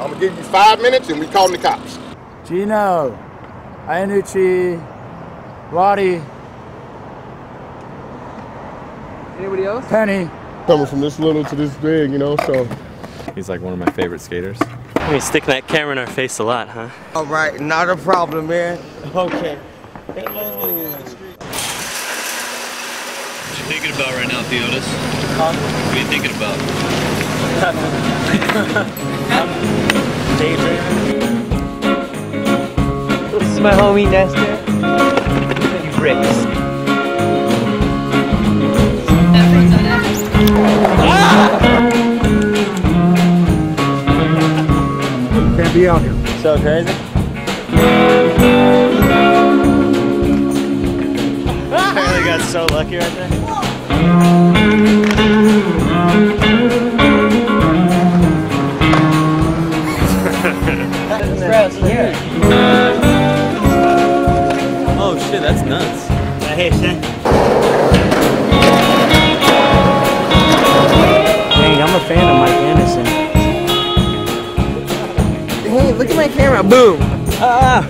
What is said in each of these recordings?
I'm gonna give you five minutes and we calling the cops. Gino, Iannucci, Lottie, Anybody else? Penny. Coming from this little to this big, you know, so. He's like one of my favorite skaters. I mean, sticking that camera in our face a lot, huh? All right, not a problem, man. Okay. What you thinking about right now, Theotis? What are you thinking about? This is my homie Nestor. You bricks. Can't be out here. So crazy. Apparently got so lucky right there. Oh shit, that's nuts. Hey, Shane. Dang, I'm a fan of Mike Anderson. Hey, look at my camera. Boom. Ah.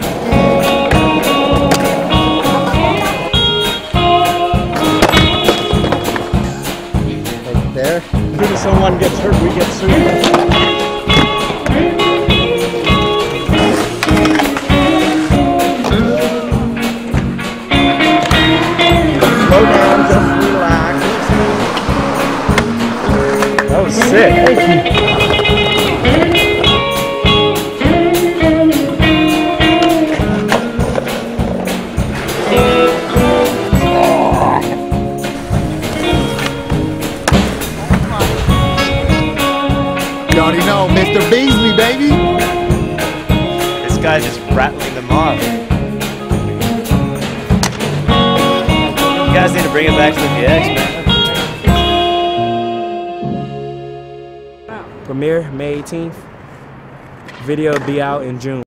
Right There. If someone gets hurt, we get sued. That was. You already know, Mr. Beasley, baby. This guy's just rattling them off. You guys need to bring it back to the VX, man. Premiere May 18th. Video be out in June.